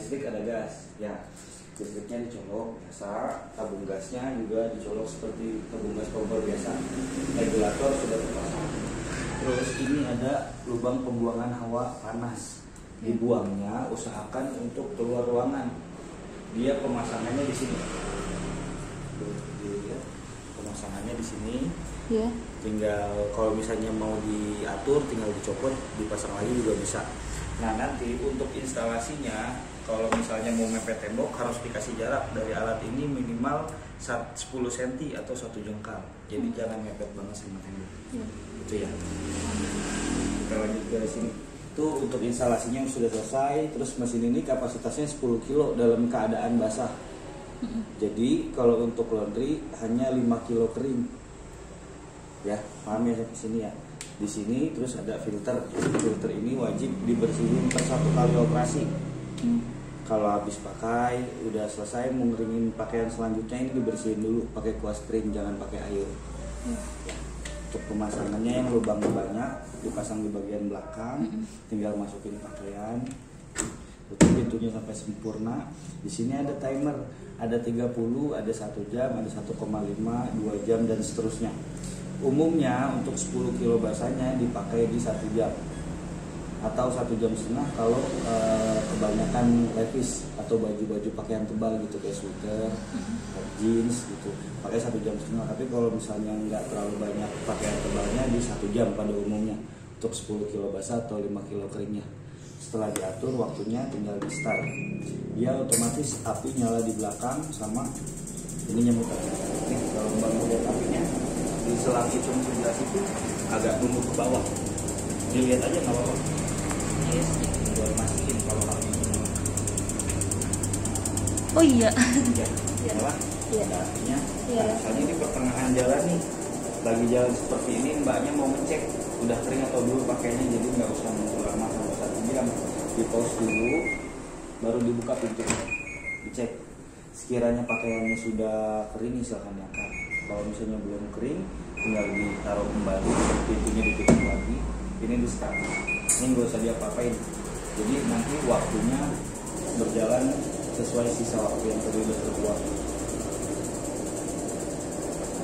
listrik ada gas. Ya listriknya dicolok biasa. Tabung gasnya juga dicolok seperti tabung gas kompor biasa. Regulator sudah terpasang. Terus ini ada lubang pembuangan hawa panas. Dibuangnya usahakan untuk keluar ruangan. Dia pemasangannya di sini. Pemasangannya di sini. Ya. tinggal kalau misalnya mau diatur tinggal dicopot dipasang lagi juga bisa nah nanti untuk instalasinya kalau misalnya mau mepet tembok harus dikasih jarak dari alat ini minimal sat- 10 cm atau satu jengkal. Jadi Hmm. jangan mepet banget sama tembok. Ya. itu ya. Kita lanjut ke sini. Itu untuk instalasinya yang sudah selesai terus mesin ini kapasitasnya 10 kilo dalam keadaan basah. Jadi kalau untuk laundry hanya 5 kilo kering. Ya paham ya di sini ya di sini terus ada filter filter ini wajib dibersihin per satu kali operasi Hmm. kalau habis pakai udah selesai mau ngeringin pakaian selanjutnya ini dibersihin dulu pakai kuas kering jangan pakai air Ya. untuk pemasangannya yang lubangnya banyak dipasang di bagian belakang Mm-mm. tinggal masukin pakaian tutup pintunya sampai sempurna di sini ada timer ada 30 ada satu jam ada 1,5 2 jam dan seterusnya umumnya untuk 10 kilo basahnya dipakai di satu jam atau satu jam setengah kalau eh, kebanyakan levis atau baju-baju pakaian tebal gitu kayak sweater, jeans gitu pakai satu jam setengah. Tapi kalau misalnya nggak terlalu banyak pakaian tebalnya di satu jam pada umumnya untuk 10 kilo basah atau 5 kilo keringnya. Setelah diatur waktunya tinggal di start. Dia otomatis api nyala di belakang sama ini nih kalau mbak mau lihat di selang hitung 11 itu agak nunduk ke bawah dilihat aja nggak apa-apa Yes. buat mastiin kalau Oh iya. ya Iya. nyala Iya. apinya Iya. nah, misalnya di pertengahan jalan nih lagi jalan seperti ini mbaknya mau ngecek udah kering atau dulu pakainya jadi nggak usah nunggu lama sampai satu jam di pause dulu baru dibuka pintunya dicek sekiranya pakaiannya sudah kering silahkan diangkat kalau misalnya belum kering tinggal ditaruh kembali pintunya ditutup lagi. Ini di start. Ini nggak usah diapa-apain. Jadi nanti waktunya berjalan sesuai sisa waktu yang tadi udah terbuat.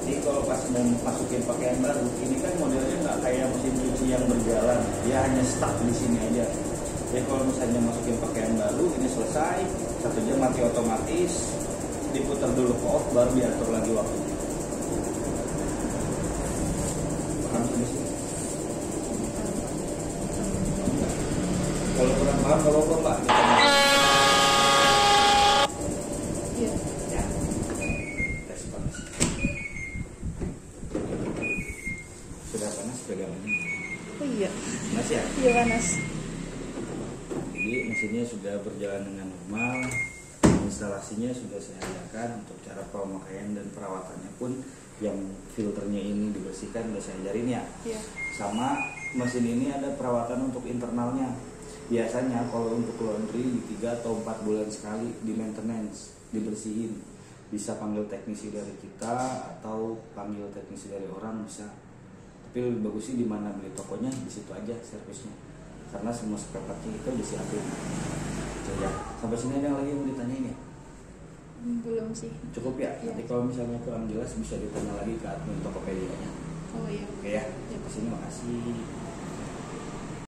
Jadi kalau pas mau masukin pakaian baru, ini kan modelnya nggak kayak mesin cuci yang berjalan, dia hanya stuck di sini aja. Jadi kalau misalnya masukin pakaian baru, ini selesai, satu jam mati otomatis, diputar dulu ke off, baru diatur lagi waktunya. Paham sampai sini? Kalau kurang paham, kalau apa. Iya. Ya. Tes panas. Sudah panas pegangannya. Oh iya. Panas ya? Iya panas. Jadi mesinnya sudah berjalan dengan normal. Instalasinya sudah saya ajarkan untuk cara pemakaian dan perawatannya pun yang filternya ini dibersihkan sudah saya ajarin ya. Iya. Sama mesin ini ada perawatan untuk internalnya. Biasanya kalau untuk laundry di 3 atau 4 bulan sekali di maintenance, dibersihin. Bisa panggil teknisi dari kita atau panggil teknisi dari orang bisa. Tapi lebih bagus sih di mana beli tokonya di situ aja servisnya. Karena semua spare partnya kita udah siapin. Gitu ya. Sampai sini ada yang lagi yang mau ditanyain ya? Belum sih. Cukup ya? Iya. Nanti kalau misalnya kurang jelas bisa ditanya lagi ke admin Tokopedia-nya. Oh iya. Oke ya, Iya. ke sini makasih.